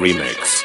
Remix.